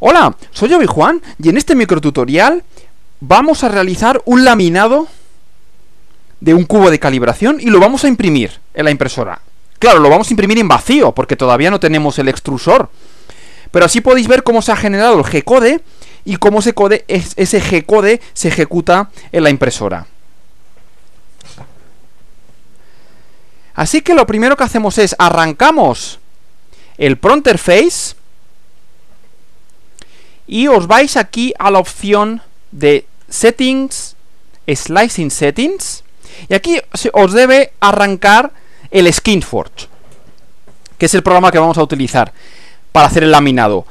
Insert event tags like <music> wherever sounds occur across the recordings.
Hola, soy Obi Juan y en este microtutorial vamos a realizar un laminado de un cubo de calibración y lo vamos a imprimir en la impresora. Claro, lo vamos a imprimir en vacío porque todavía no tenemos el extrusor. Pero así podéis ver cómo se ha generado el G-code y cómo ese, code, ese G-code se ejecuta en la impresora. Así que lo primero que hacemos es arrancamos el Pronterface y os vais aquí a la opción de Settings, Slicing Settings y aquí os debe arrancar el SkinForge que es el programa que vamos a utilizar para hacer el laminado.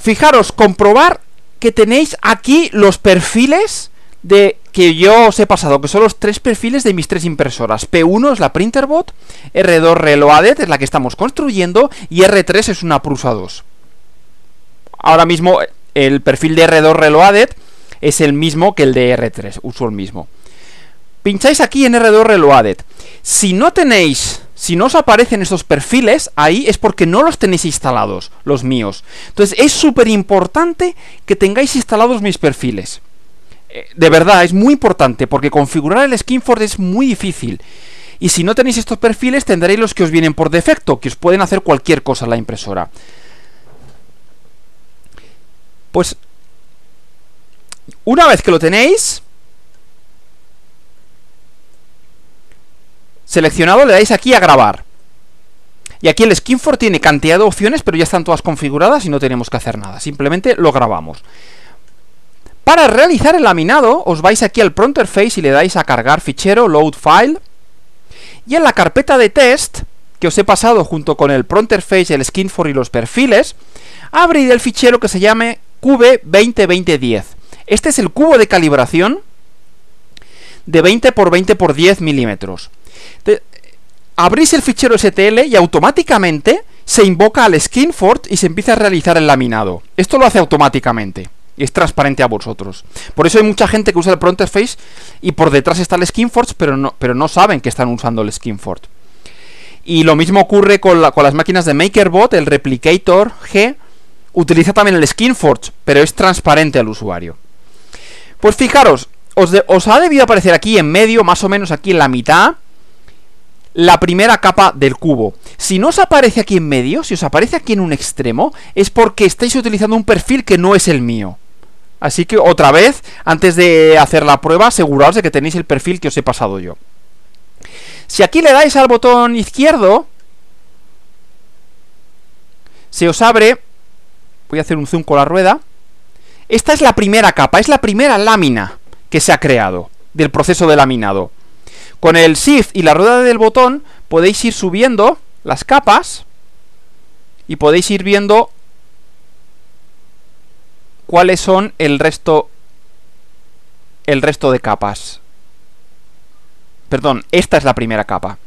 Fijaros, comprobar que tenéis aquí los perfiles de que yo os he pasado, que son los tres perfiles de mis tres impresoras. P1 es la Printerbot, R2 Reloaded es la que estamos construyendo y R3 es una Prusa 2. Ahora mismo el perfil de R2 Reloaded es el mismo que el de R3, uso el mismo. Pincháis aquí en R2 Reloaded. Si no tenéis, si no os aparecen estos perfiles, ahí es porque no los tenéis instalados, los míos. Entonces es súper importante que tengáis instalados mis perfiles. Eh, de verdad, es muy importante porque configurar el SkinForce es muy difícil. Y si no tenéis estos perfiles, tendréis los que os vienen por defecto, que os pueden hacer cualquier cosa la impresora. Pues, una vez que lo tenéis, seleccionado, le dais aquí a grabar. Y aquí el SkinForce tiene cantidad de opciones, pero ya están todas configuradas y no tenemos que hacer nada. Simplemente lo grabamos. Para realizar el laminado, os vais aquí al Pronterface y le dais a cargar fichero, load file. Y en la carpeta de test, que os he pasado junto con el Pronterface, el SkinForce y los perfiles, abrid el fichero que se llame Cube 202010. Este es el cubo de calibración de 20 por 20 por 10 milímetros. Abrís el fichero STL y automáticamente se invoca al SkinForce y se empieza a realizar el laminado. Esto lo hace automáticamente y es transparente a vosotros. Por eso hay mucha gente que usa el Pronterface y por detrás está el SkinForce, pero no, pero no saben que están usando el SkinForce. Y lo mismo ocurre con, las máquinas de MakerBot, el Replicator G, utiliza también el SkinForge, pero es transparente al usuario. Pues fijaros, os, os ha debido aparecer aquí en medio, más o menos aquí en la mitad, la primera capa del cubo. Si no os aparece aquí en medio, si os aparece aquí en un extremo, es porque estáis utilizando un perfil que no es el mío. Así que otra vez, antes de hacer la prueba, aseguraos de que tenéis el perfil que os he pasado yo. Si aquí le dais al botón izquierdo, se os abre, voy a hacer un zoom con la rueda, esta es la primera capa, es la primera lámina que se ha creado del proceso de laminado. Con el Shift y la rueda del botón podéis ir subiendo las capas y podéis ir viendo cuáles son el resto el resto de capas. Perdón, esta es la primera capa.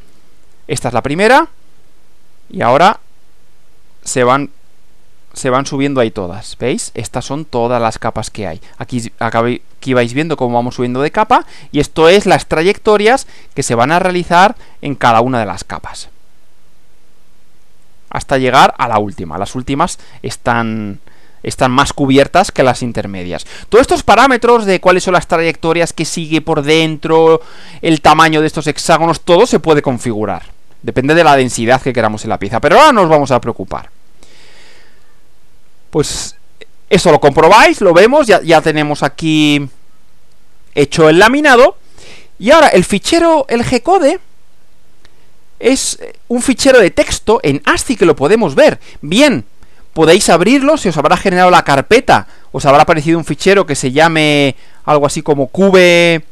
Esta es la primera y ahora se van se van subiendo ahí todas, ¿veis? Estas son todas las capas que hay. Aquí, aquí vais viendo cómo vamos subiendo de capa y esto es las trayectorias que se van a realizar en cada una de las capas. Hasta llegar a la última. Las últimas están están más cubiertas que las intermedias. Todos estos parámetros de cuáles son las trayectorias que sigue por dentro, el tamaño de estos hexágonos, todo se puede configurar. Depende de la densidad que queramos en la pieza. Pero ahora nos vamos a preocupar. Pues eso lo comprobáis, lo vemos, ya, ya tenemos aquí hecho el laminado. Y ahora el fichero, el G-code, es un fichero de texto en ASCII que lo podemos ver. Bien, podéis abrirlo, se os habrá generado la carpeta, os habrá aparecido un fichero que se llame algo así como cube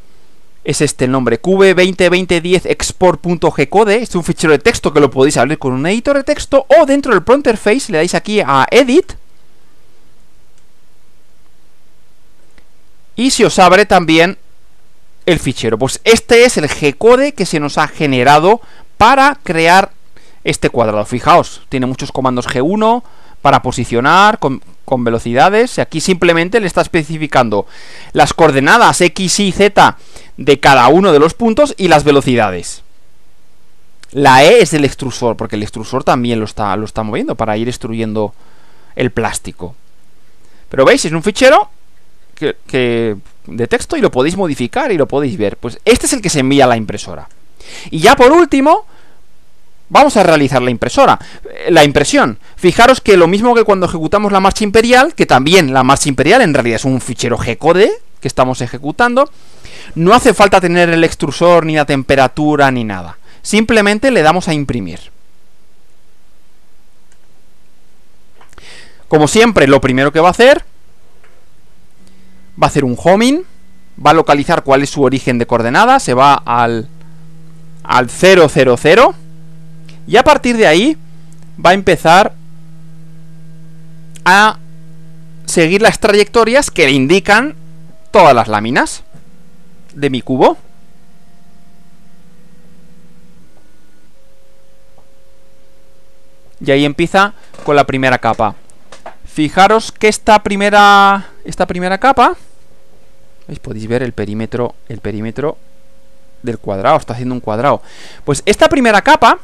es este el nombre, cube202010 export.gcode, es un fichero de texto que lo podéis abrir con un editor de texto o dentro del Pronterface le dais aquí a edit y se os abre también el fichero. Pues este es el G-code que se nos ha generado para crear este cuadrado. Fijaos, tiene muchos comandos G1, para posicionar con, velocidades. Y aquí simplemente le está especificando las coordenadas X, Y, Z de cada uno de los puntos y las velocidades. La E es del extrusor, porque el extrusor también lo está, lo está moviendo para ir extruyendo el plástico. Pero veis, es un fichero que, de texto y lo podéis modificar y lo podéis ver. Pues este es el que se envía a la impresora. Y ya por último, vamos a realizar la impresora, eh, la impresión. Fijaros que lo mismo que cuando ejecutamos la marcha imperial, que también la marcha imperial en realidad es un fichero G-code que estamos ejecutando, no hace falta tener el extrusor ni la temperatura ni nada. Simplemente le damos a imprimir. Como siempre, lo primero que va a hacer va a hacer un homing, va a localizar cuál es su origen de coordenadas, se va al al 000 y a partir de ahí va a empezar a seguir las trayectorias que le indican todas las láminas de mi cubo. Y ahí empieza con la primera capa. Fijaros que esta primera esta primera capa podéis ver el perímetro el perímetro del cuadrado, está haciendo un cuadrado. Pues esta primera capa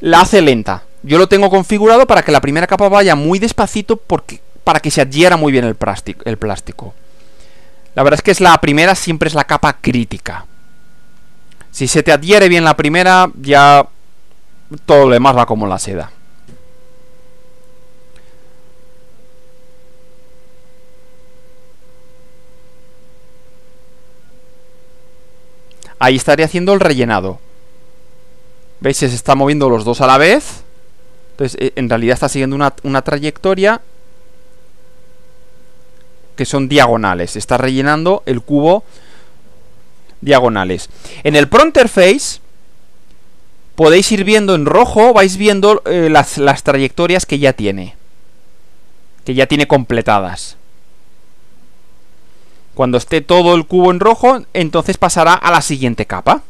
la hace lenta. Yo lo tengo configurado para que la primera capa vaya muy despacito porque, para que se adhiera muy bien el plástico, el plástico. La verdad es que es la primera, siempre es la capa crítica. Si se te adhiere bien la primera, ya todo lo demás va como la seda. Ahí estaría haciendo el rellenado. ¿Veis? Se está moviendo los dos a la vez. Entonces, eh, en realidad está siguiendo una, trayectoria que son diagonales. Está rellenando el cubo diagonales. En el Pro Interface podéis ir viendo en rojo, vais viendo eh, las, las trayectorias que ya tiene. Que ya tiene completadas. Cuando esté todo el cubo en rojo, entonces pasará a la siguiente capa.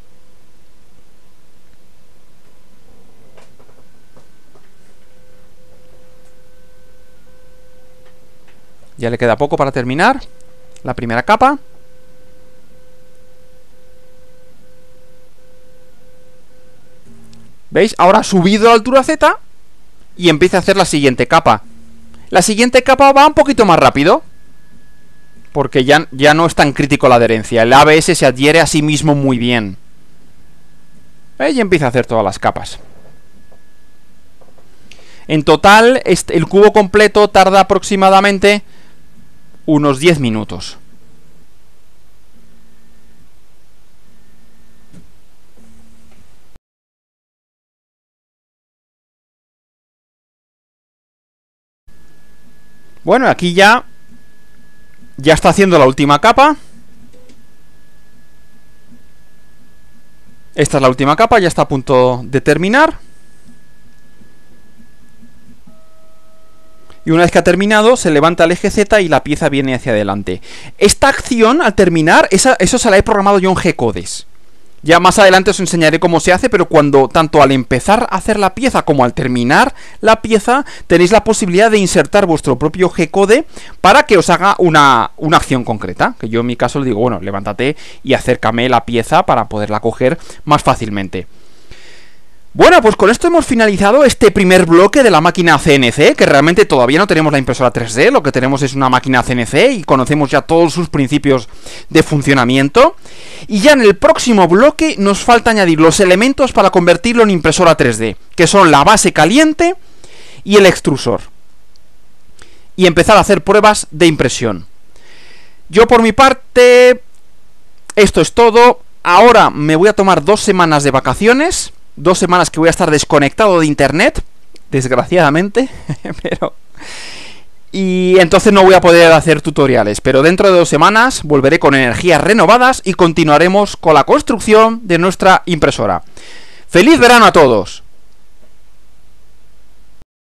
Ya le queda poco para terminar la primera capa. ¿Veis? Ahora ha subido a la altura Z y empieza a hacer la siguiente capa. La siguiente capa va un poquito más rápido. Porque ya, ya no es tan crítico la adherencia. El ABS se adhiere a sí mismo muy bien. Y empieza a hacer todas las capas. En total, este, el cubo completo tarda aproximadamente unos 10 minutos. Bueno, aquí ya ya está haciendo la última capa. Esta es la última capa, ya está a punto de terminar. y una vez que ha terminado se levanta el eje Z y la pieza viene hacia adelante. Esta acción, al terminar, eso se la he programado yo en G-Codes. Ya más adelante os enseñaré cómo se hace, pero cuando tanto al empezar a hacer la pieza como al terminar la pieza, tenéis la posibilidad de insertar vuestro propio G-code para que os haga una, una acción concreta. Que yo en mi caso le digo, bueno, levántate y acércame la pieza para poderla coger más fácilmente. Bueno, pues con esto hemos finalizado este primer bloque de la máquina CNC, que realmente todavía no tenemos la impresora 3D, lo que tenemos es una máquina CNC y conocemos ya todos sus principios de funcionamiento. Y ya en el próximo bloque nos falta añadir los elementos para convertirlo en impresora 3D, que son la base caliente y el extrusor. Y empezar a hacer pruebas de impresión. Yo por mi parte, esto es todo. Ahora me voy a tomar dos semanas de vacaciones dos semanas que voy a estar desconectado de internet, desgraciadamente, <laughs> pero... Y entonces no voy a poder hacer tutoriales, pero dentro de dos semanas volveré con energías renovadas y continuaremos con la construcción de nuestra impresora. ¡Feliz verano a todos!